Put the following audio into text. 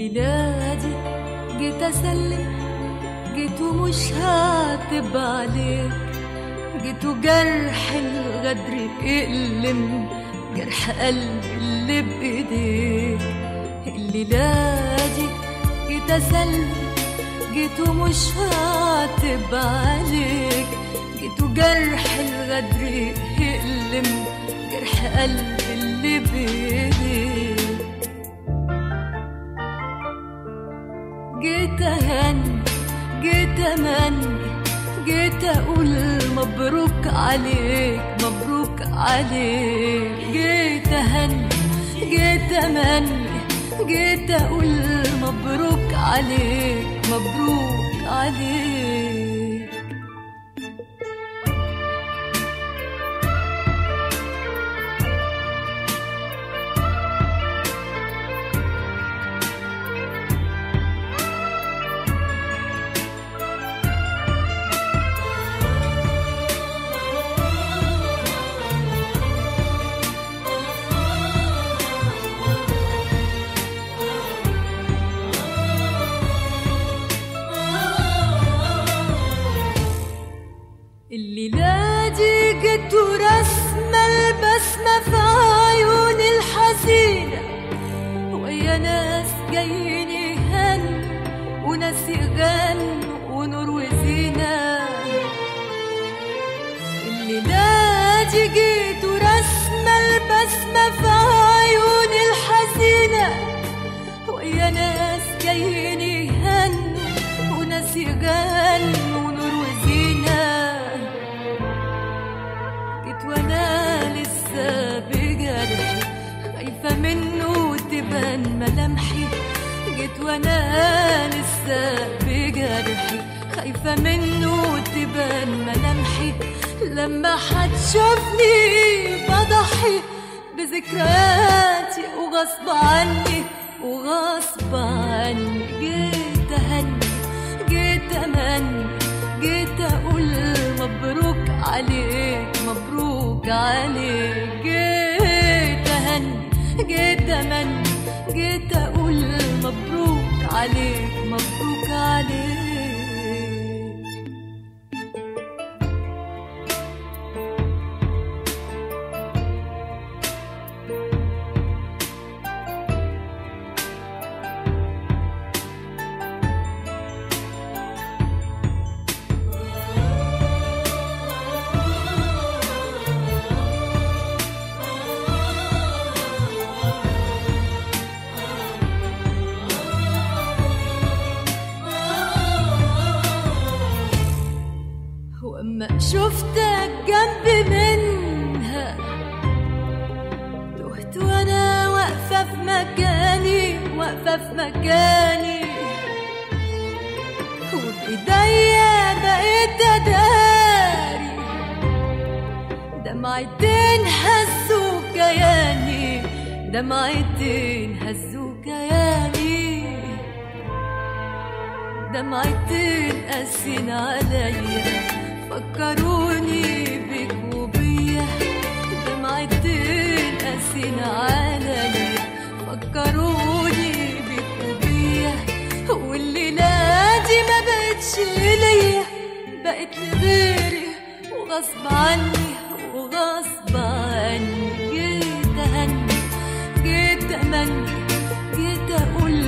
الليلة دي جيت أسلم جيت ومش هعتب عليك جيت وجرح الغدر يألم جرح قلبي اللي بإيديك. الليلة جيت أسلم جيت ومش هعتب عليك جيت وجرح الغدر يألم جرح قلبي اللي بإيديك. جيت أهني جيت أمني جيت أقول مبروك عليك مبروك عليك. جيت أهني جيت أمني جيت أقول مبروك عليك مبروك عليك. البسمة في عيون الحزينة ويا ناس جايين يهنوا وناس يغنوا ونور وزينة الليلة دي جيت ورسمة البسمة في عيون الحزينة ويا ناس جايين يهنوا وناس يغنوا تبان ملامحي جيت وأنا لسه بجرحي. خايفة منه تبان ملامحي. لما هتشوفني بضحي. بذكرياتي وغصب عني وغصب عني. جيت أهني جيت أمني جيت أقول مبروك عليك مبروك عليك. جيت أهني جيت أمني. جيت أقول مبروك عليك مبروك عليك. وأما شفتك جنب منها تهت وأنا واقفة في مكاني واقفة في مكاني. وبإيديا بقيت أداري دمعتين هزوا كياني دمعتين هزوا كياني دمعتين قاسين عليا فكروني بك وبيا دمعتين قاسين عليا فكروني بك وبيا والليلة دي ما بقتش ليا بقت لغيري وغصب عني وغصب عني. جيت أهني جيت أمني جيت أقول